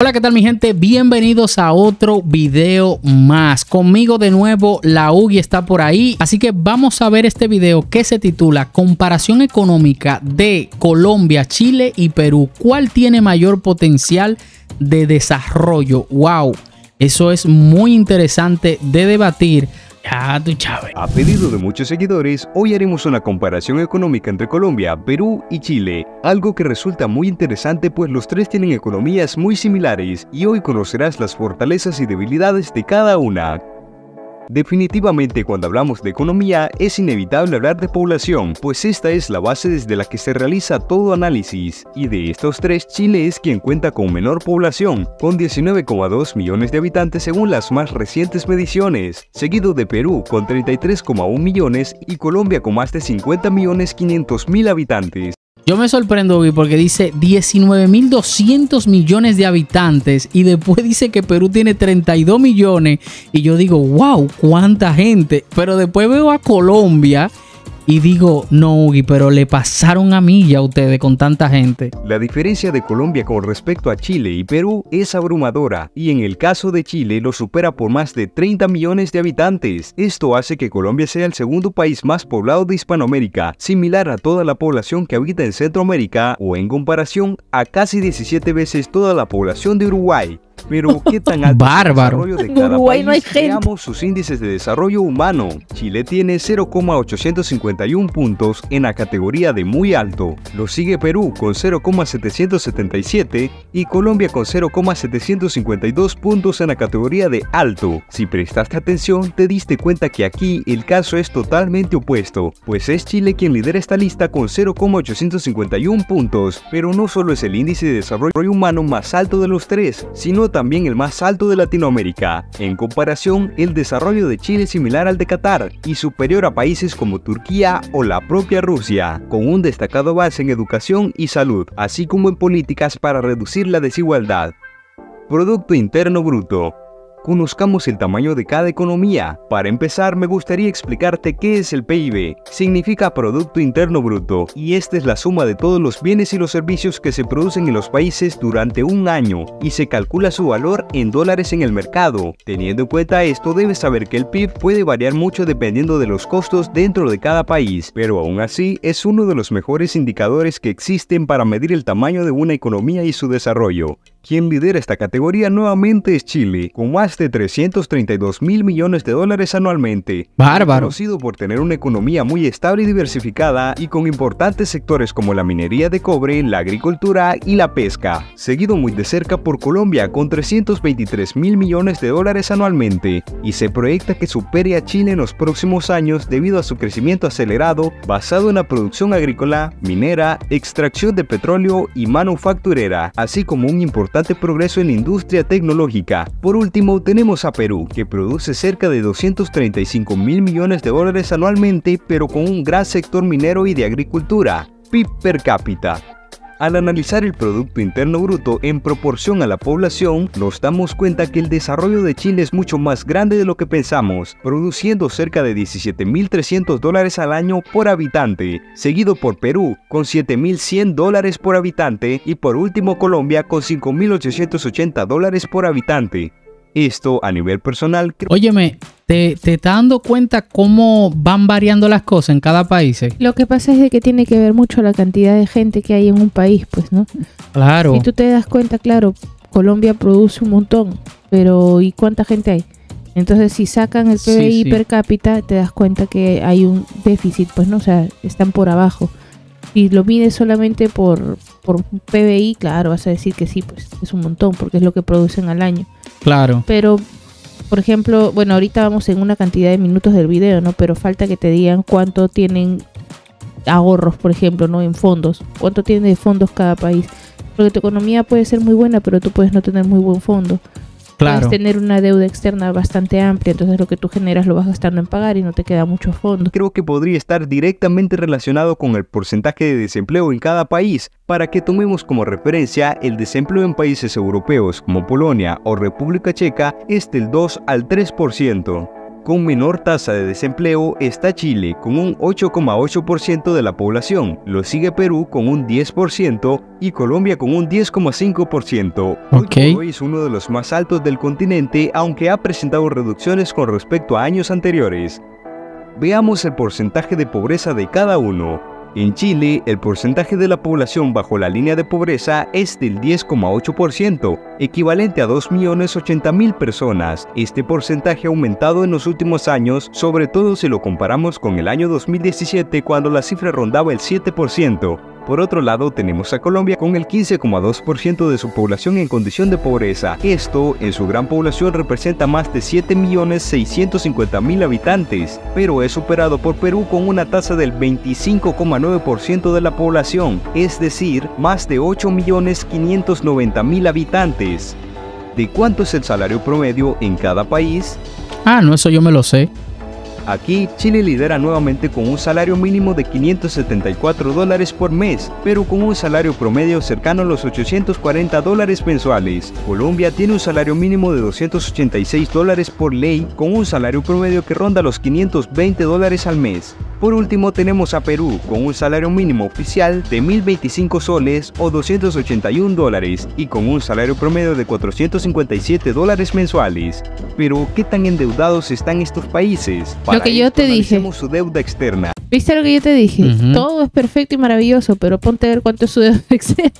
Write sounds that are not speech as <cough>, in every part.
Hola, ¿qué tal mi gente? Bienvenidos a otro video más. Conmigo de nuevo, la UGI está por ahí. Así que vamos a ver este video que se titula Comparación económica de Colombia, Chile y Perú. ¿Cuál tiene mayor potencial de desarrollo? ¡Wow! Eso es muy interesante de debatir. A pedido de muchos seguidores, hoy haremos una comparación económica entre Colombia, Perú y Chile, algo que resulta muy interesante pues los tres tienen economías muy similares y hoy conocerás las fortalezas y debilidades de cada una. Definitivamente cuando hablamos de economía es inevitable hablar de población, pues esta es la base desde la que se realiza todo análisis, y de estos tres Chile es quien cuenta con menor población, con 19,2 millones de habitantes según las más recientes mediciones, seguido de Perú con 33,1 millones y Colombia con más de 50 millones 500 mil habitantes. Yo me sorprendo porque dice 19.200 millones de habitantes y después dice que Perú tiene 32 millones y yo digo, wow, cuánta gente. Pero después veo a Colombia y digo, no, Ugi, pero le pasaron a mí ya ustedes con tanta gente. La diferencia de Colombia con respecto a Chile y Perú es abrumadora, y en el caso de Chile lo supera por más de 30 millones de habitantes. Esto hace que Colombia sea el segundo país más poblado de Hispanoamérica, similar a toda la población que habita en Centroamérica o en comparación a casi 17 veces toda la población de Uruguay. Pero ¿qué tan alto Bárbaro. el desarrollo de cada país? No hay Veamos sus índices de desarrollo humano. Chile tiene 0,851 puntos en la categoría de muy alto. Lo sigue Perú con 0,777 y Colombia con 0,752 puntos en la categoría de alto. Si prestaste atención, te diste cuenta que aquí el caso es totalmente opuesto, pues es Chile quien lidera esta lista con 0,851 puntos. Pero no solo es el índice de desarrollo humano más alto de los tres, sino también el más alto de Latinoamérica. En comparación, el desarrollo de Chile es similar al de Qatar y superior a países como Turquía o la propia Rusia, con un destacado avance en educación y salud, así como en políticas para reducir la desigualdad. Producto Interno Bruto Conozcamos el tamaño de cada economía. Para empezar, me gustaría explicarte qué es el PIB. Significa Producto Interno Bruto, y esta es la suma de todos los bienes y los servicios que se producen en los países durante un año, y se calcula su valor en dólares en el mercado. Teniendo en cuenta esto, debes saber que el PIB puede variar mucho dependiendo de los costos dentro de cada país, pero aún así es uno de los mejores indicadores que existen para medir el tamaño de una economía y su desarrollo. Quien lidera esta categoría nuevamente es Chile, con más de 332 mil millones de dólares anualmente. Bárbaro. Conocido por tener una economía muy estable y diversificada y con importantes sectores como la minería de cobre, la agricultura y la pesca. Seguido muy de cerca por Colombia con 323 mil millones de dólares anualmente y se proyecta que supere a Chile en los próximos años debido a su crecimiento acelerado basado en la producción agrícola, minera, extracción de petróleo y manufacturera, así como un importante progreso en la industria tecnológica. Por último, tenemos a Perú, que produce cerca de 235 mil millones de dólares anualmente, pero con un gran sector minero y de agricultura. PIB per cápita. Al analizar el Producto Interno Bruto en proporción a la población, nos damos cuenta que el desarrollo de Chile es mucho más grande de lo que pensamos, produciendo cerca de 17.300 dólares al año por habitante, seguido por Perú con 7.100 dólares por habitante y por último Colombia con 5.880 dólares por habitante. Esto a nivel personal. Óyeme, ¿te, ¿te estás dando cuenta cómo van variando las cosas en cada país? Eh? Lo que pasa es de que tiene que ver mucho la cantidad de gente que hay en un país, pues, ¿no? Claro. Y tú te das cuenta, claro, Colombia produce un montón, pero ¿y cuánta gente hay? Entonces, si sacan el PBI per cápita, te das cuenta que hay un déficit, pues, ¿no? O sea, están por abajo. Si lo mides solamente por, por PBI, claro, vas a decir que sí, pues es un montón, porque es lo que producen al año. Claro. Pero, por ejemplo, bueno, ahorita vamos en una cantidad de minutos del video, ¿no? Pero falta que te digan cuánto tienen ahorros, por ejemplo, ¿no? En fondos. ¿Cuánto tiene de fondos cada país? Porque tu economía puede ser muy buena, pero tú puedes no tener muy buen fondo. Claro. Puedes tener una deuda externa bastante amplia, entonces lo que tú generas lo vas gastando en pagar y no te queda mucho fondo. Creo que podría estar directamente relacionado con el porcentaje de desempleo en cada país, para que tomemos como referencia el desempleo en países europeos como Polonia o República Checa es del 2 al 3%. Con menor tasa de desempleo está Chile con un 8,8% de la población, lo sigue Perú con un 10% y Colombia con un 10,5%. Okay. Hoy es uno de los más altos del continente, aunque ha presentado reducciones con respecto a años anteriores. Veamos el porcentaje de pobreza de cada uno. En Chile, el porcentaje de la población bajo la línea de pobreza es del 10,8%, equivalente a 2.080.000 personas. Este porcentaje ha aumentado en los últimos años, sobre todo si lo comparamos con el año 2017 cuando la cifra rondaba el 7%. Por otro lado, tenemos a Colombia con el 15,2% de su población en condición de pobreza. Esto, en su gran población, representa más de 7.650.000 habitantes, pero es superado por Perú con una tasa del 25,9% de la población, es decir, más de 8.590.000 habitantes. ¿De cuánto es el salario promedio en cada país? Ah, no, eso yo me lo sé. Aquí, Chile lidera nuevamente con un salario mínimo de 574 dólares por mes, pero con un salario promedio cercano a los 840 dólares mensuales. Colombia tiene un salario mínimo de 286 dólares por ley, con un salario promedio que ronda los 520 dólares al mes. Por último tenemos a Perú con un salario mínimo oficial de 1.025 soles o 281 dólares y con un salario promedio de 457 dólares mensuales. Pero, ¿qué tan endeudados están estos países? Lo que yo te dije. su deuda externa. ¿Viste lo que yo te dije? Todo es perfecto y maravilloso, pero ponte a ver cuánto es su deuda <laughs> externa.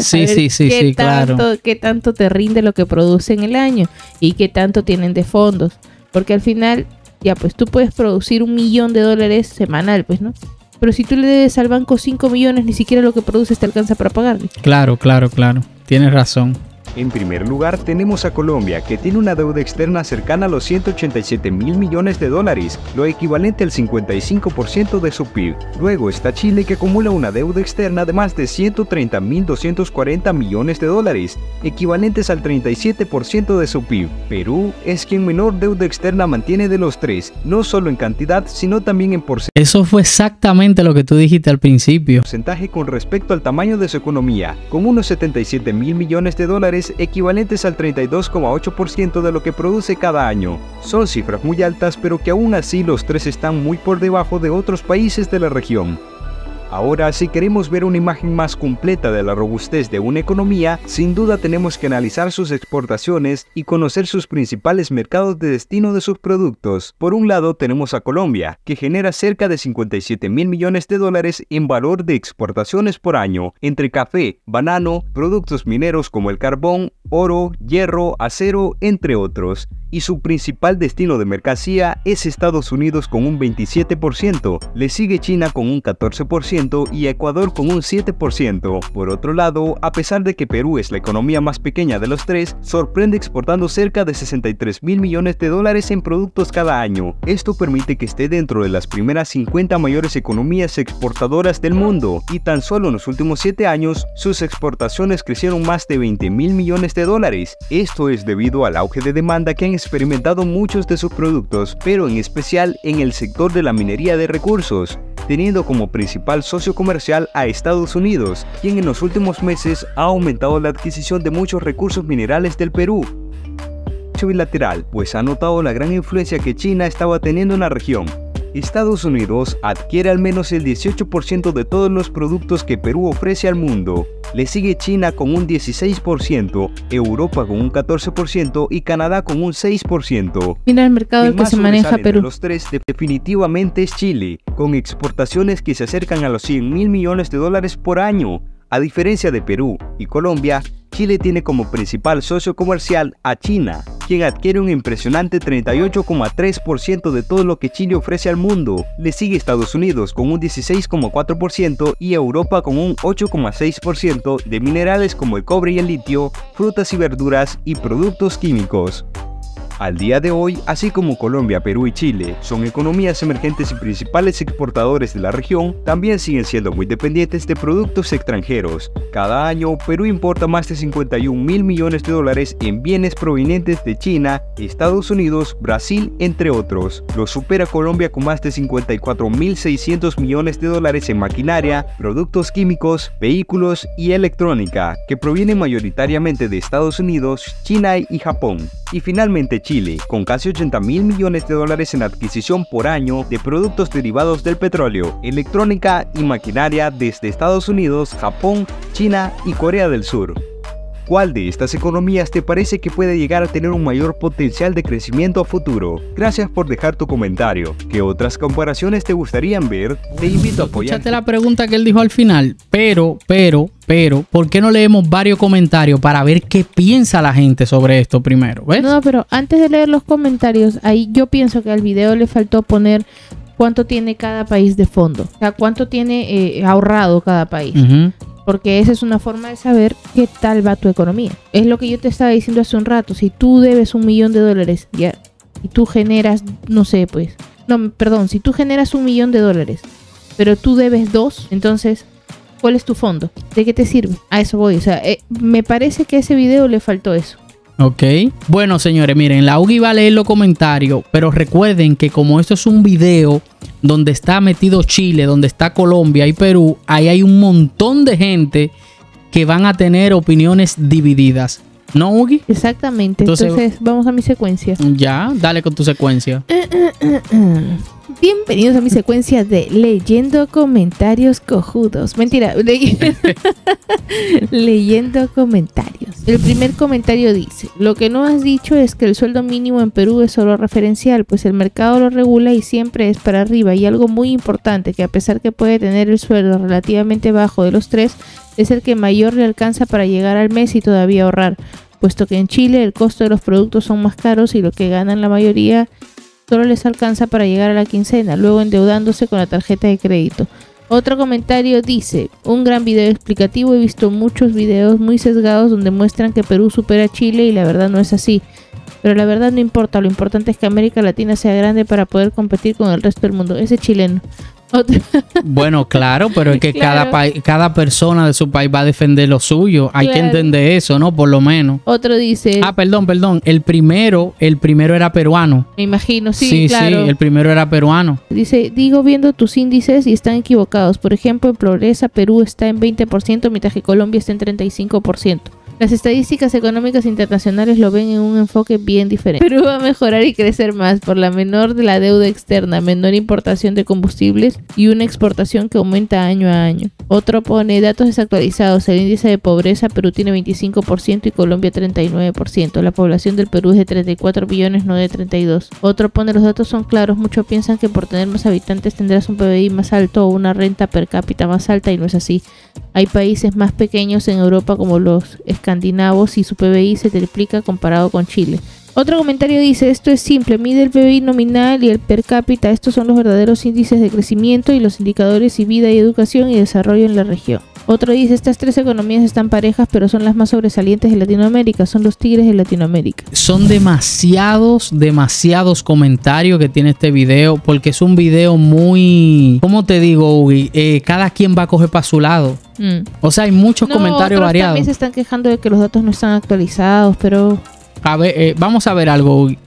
sí, sí, sí, sí, tanto, claro. ¿Qué tanto te rinde lo que produce en el año? ¿Y qué tanto tienen de fondos? Porque al final ya pues tú puedes producir un millón de dólares semanal, pues, ¿no? Pero si tú le debes al banco 5 millones, ni siquiera lo que produces te alcanza para pagarle. Claro, claro, claro. Tienes razón. En primer lugar tenemos a Colombia, que tiene una deuda externa cercana a los 187 mil millones de dólares, lo equivalente al 55% de su PIB. Luego está Chile, que acumula una deuda externa de más de 130 mil 240 millones de dólares, equivalentes al 37% de su PIB. Perú es quien menor deuda externa mantiene de los tres, no solo en cantidad, sino también en porcentaje. Eso fue exactamente lo que tú dijiste al principio. Porcentaje con respecto al tamaño de su economía, con unos 77 mil millones de dólares equivalentes al 32,8% de lo que produce cada año. Son cifras muy altas, pero que aún así los tres están muy por debajo de otros países de la región. Ahora, si queremos ver una imagen más completa de la robustez de una economía, sin duda tenemos que analizar sus exportaciones y conocer sus principales mercados de destino de sus productos. Por un lado, tenemos a Colombia, que genera cerca de 57 mil millones de dólares en valor de exportaciones por año, entre café, banano, productos mineros como el carbón, oro, hierro, acero, entre otros y su principal destino de mercancía es Estados Unidos con un 27%, le sigue China con un 14% y Ecuador con un 7%. Por otro lado, a pesar de que Perú es la economía más pequeña de los tres, sorprende exportando cerca de 63 mil millones de dólares en productos cada año. Esto permite que esté dentro de las primeras 50 mayores economías exportadoras del mundo y tan solo en los últimos 7 años sus exportaciones crecieron más de 20 mil millones de dólares. Esto es debido al auge de demanda que han experimentado muchos de sus productos, pero en especial en el sector de la minería de recursos, teniendo como principal socio comercial a Estados Unidos, quien en los últimos meses ha aumentado la adquisición de muchos recursos minerales del Perú. Bilateral, pues ha notado la gran influencia que China estaba teniendo en la región, Estados Unidos adquiere al menos el 18% de todos los productos que Perú ofrece al mundo. Le sigue China con un 16%, Europa con un 14% y Canadá con un 6%. Mira el mercado en que se maneja Perú. De los tres definitivamente es Chile, con exportaciones que se acercan a los 100 mil millones de dólares por año. A diferencia de Perú y Colombia, Chile tiene como principal socio comercial a China, quien adquiere un impresionante 38,3% de todo lo que Chile ofrece al mundo. Le sigue Estados Unidos con un 16,4% y Europa con un 8,6% de minerales como el cobre y el litio, frutas y verduras y productos químicos. Al día de hoy, así como Colombia, Perú y Chile son economías emergentes y principales exportadores de la región, también siguen siendo muy dependientes de productos extranjeros. Cada año, Perú importa más de 51 mil millones de dólares en bienes provenientes de China, Estados Unidos, Brasil, entre otros. Lo supera Colombia con más de 54 mil 600 millones de dólares en maquinaria, productos químicos, vehículos y electrónica, que provienen mayoritariamente de Estados Unidos, China y Japón. Y finalmente Chile, con casi 80 mil millones de dólares en adquisición por año de productos derivados del petróleo, electrónica y maquinaria desde Estados Unidos, Japón, China y Corea del Sur. ¿Cuál de estas economías te parece que puede llegar a tener un mayor potencial de crecimiento a futuro? Gracias por dejar tu comentario. ¿Qué otras comparaciones te gustarían ver? Te invito a apoyar. Escúchate la pregunta que él dijo al final, pero, pero, pero, ¿por qué no leemos varios comentarios para ver qué piensa la gente sobre esto primero? ¿Ves? No, pero antes de leer los comentarios, ahí yo pienso que al video le faltó poner cuánto tiene cada país de fondo, o sea, cuánto tiene eh, ahorrado cada país. Porque esa es una forma de saber qué tal va tu economía. Es lo que yo te estaba diciendo hace un rato. Si tú debes un millón de dólares ya, y tú generas, no sé, pues. No, perdón, si tú generas un millón de dólares, pero tú debes dos, entonces, ¿cuál es tu fondo? ¿De qué te sirve? A eso voy. O sea, eh, me parece que a ese video le faltó eso. Ok. Bueno, señores, miren, la UGI va a leer los comentarios, pero recuerden que como esto es un video donde está metido Chile, donde está Colombia y Perú, ahí hay un montón de gente que van a tener opiniones divididas. ¿No, UGI? Exactamente. Entonces- Entonces, vamos a mi secuencia. Ya, dale con tu secuencia. <clears throat> Bienvenidos a mi secuencia de leyendo comentarios cojudos. Mentira, ley- <laughs> leyendo comentarios. El primer comentario dice, lo que no has dicho es que el sueldo mínimo en Perú es solo referencial, pues el mercado lo regula y siempre es para arriba. Y algo muy importante, que a pesar que puede tener el sueldo relativamente bajo de los tres, es el que mayor le alcanza para llegar al mes y todavía ahorrar, puesto que en Chile el costo de los productos son más caros y lo que ganan la mayoría solo les alcanza para llegar a la quincena, luego endeudándose con la tarjeta de crédito. Otro comentario dice, un gran video explicativo, he visto muchos videos muy sesgados donde muestran que Perú supera a Chile y la verdad no es así. Pero la verdad no importa, lo importante es que América Latina sea grande para poder competir con el resto del mundo. Ese chileno. Bueno, claro, pero es que Claro. cada, país, cada persona de su país va a defender lo suyo. Hay que entender eso, ¿no? Por lo menos. Otro dice, Ah, perdón, perdón. El primero, el primero era peruano. me imagino, sí, sí, claro. el primero era peruano. Dice, digo viendo tus índices y están equivocados. Por ejemplo, en Progresa Perú está en 20%, mientras que Colombia está en 35%. Las estadísticas económicas internacionales lo ven en un enfoque bien diferente. Perú va a mejorar y crecer más por la menor de la deuda externa, menor importación de combustibles y una exportación que aumenta año a año. Otro pone datos desactualizados. El índice de pobreza Perú tiene 25% y Colombia 39%. La población del Perú es de 34 millones, no de 32. Otro pone los datos son claros. Muchos piensan que por tener más habitantes tendrás un PBI más alto o una renta per cápita más alta y no es así. Hay países más pequeños en Europa como los escandinavos y su PBI se triplica comparado con Chile. Otro comentario dice, esto es simple, mide el PBI nominal y el per cápita, estos son los verdaderos índices de crecimiento y los indicadores y vida y educación y desarrollo en la región. Otro dice, estas tres economías están parejas, pero son las más sobresalientes de Latinoamérica, son los tigres de Latinoamérica. Son demasiados, demasiados comentarios que tiene este video, porque es un video muy, ¿cómo te digo, Ugi? Eh, cada quien va a coger para su lado. Mm. O sea, hay muchos No, comentarios otros variados. También se están quejando de que los datos no están actualizados, pero A ver, eh, vamos a ver algo, Ugi.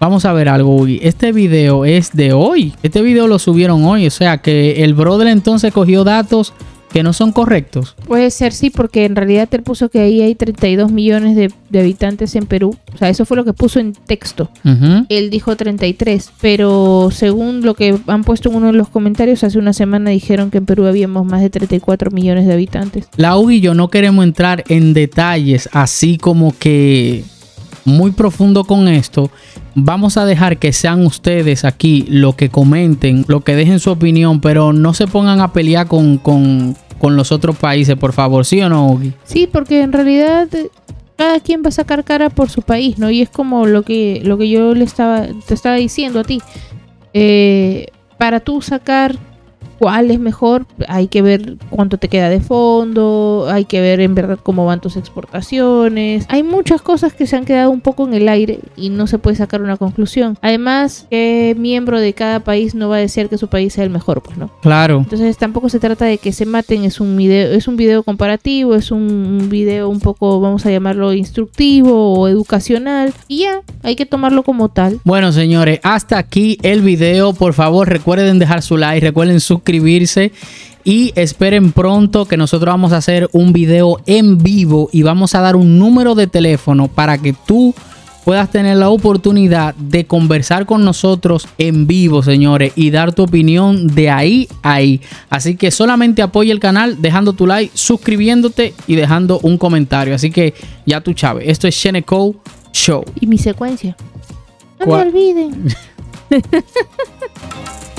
Vamos a ver algo, Ugi. Este video es de hoy. Este video lo subieron hoy. O sea que el brother entonces cogió datos que no son correctos. Puede ser, sí, porque en realidad él puso que ahí hay 32 millones de, de habitantes en Perú. O sea, eso fue lo que puso en texto. Ujú. Él dijo 33, pero según lo que han puesto en uno de los comentarios, hace una semana dijeron que en Perú habíamos más de 34 millones de habitantes. La UGI y yo no queremos entrar en detalles así como que muy profundo con esto. Vamos a dejar que sean ustedes aquí lo que comenten, lo que dejen su opinión, pero no se pongan a pelear con, con, con los otros países, por favor, ¿sí o no, UGI? Sí, porque en realidad eh, cada quien va a sacar cara por su país, ¿no? Y es como lo que, lo que yo le estaba, te estaba diciendo a ti. Eh, para tú sacar cuál es mejor, hay que ver cuánto te queda de fondo, hay que ver en verdad cómo van tus exportaciones. Hay muchas cosas que se han quedado un poco en el aire y no se puede sacar una conclusión. Además, que miembro de cada país no va a decir que su país sea el mejor, pues no. Claro. Entonces tampoco se trata de que se maten, es un video, es un video comparativo, es un video un poco, vamos a llamarlo instructivo o educacional y ya, hay que tomarlo como tal. Bueno, señores, hasta aquí el video. Por favor, recuerden dejar su like, recuerden suscribirse y esperen pronto que nosotros vamos a hacer un video en vivo y vamos a dar un número de teléfono para que tú puedas tener la oportunidad de conversar con nosotros en vivo, señores, y dar tu opinión de ahí a ahí. Así que solamente apoya el canal dejando tu like, suscribiéndote y dejando un comentario. Así que ya tú, Chávez, esto es Sheneco Show. Y mi secuencia. No me olviden. <laughs>